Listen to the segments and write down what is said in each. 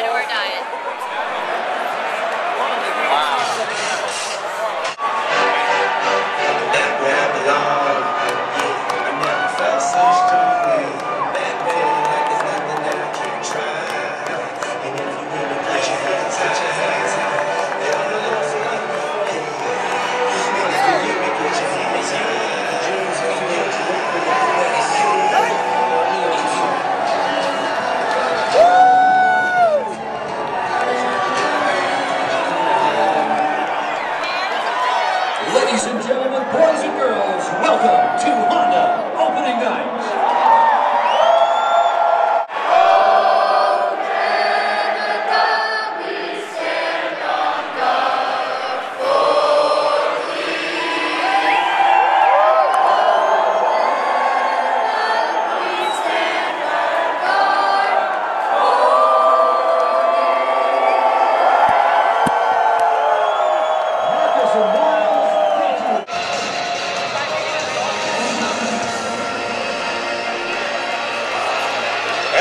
Mine or die.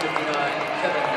59, Kevin.